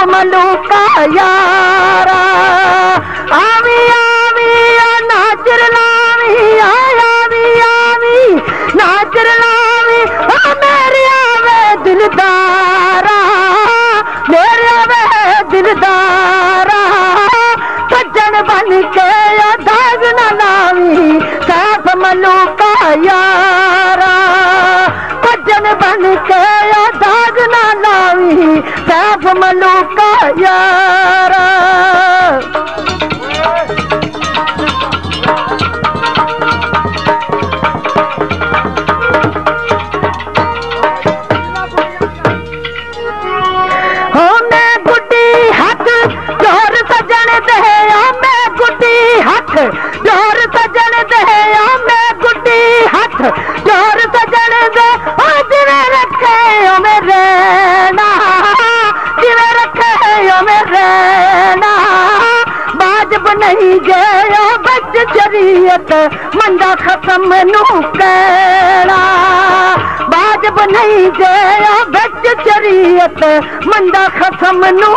सैफ मलूका यारा। आवी आवी नाचर लावी आवी आवी, नाचर लावी मेरे आवे दिलदारा, मेरे आवे दिलदारा। सज्जन बन के दाग न लावी, साफ़ मलूका यारा। सज्जन बन के दाग न लावी, साफ़ मलूका यारा। हो मैं गुड्डी बाजब नहीं गया बच शरीयत मंदा खत्म नू कहना बाजब नहीं गया बच शरीयत मंदा खत्म नू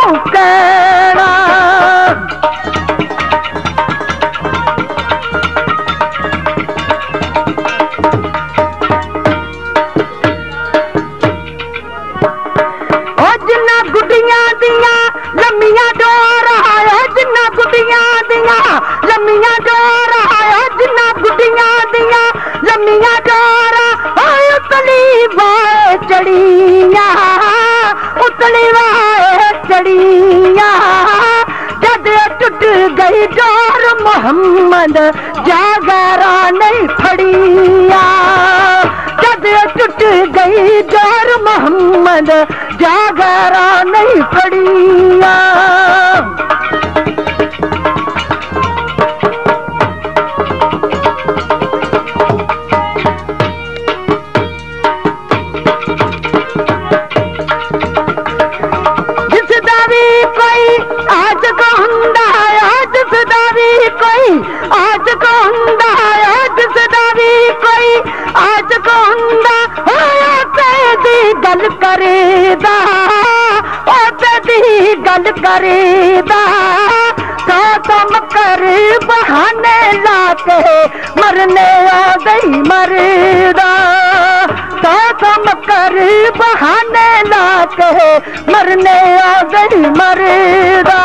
डोर आय उतली वाए चढ़िया उतली वाए चढ़िया। जद टूट गई डोर मोहम्मद जागरा नहीं फड़िया। जद टूट गई डोर मोहम्मद जागरा नहीं फड़िया आज हुंदा होया ते दी गल करेदा, ओ ते दी गल करेदा। तो तुम कर बहाने लाके मरने आ गई मरदा। तो तुम कर बहाने लाके मरने आ गई मरदा।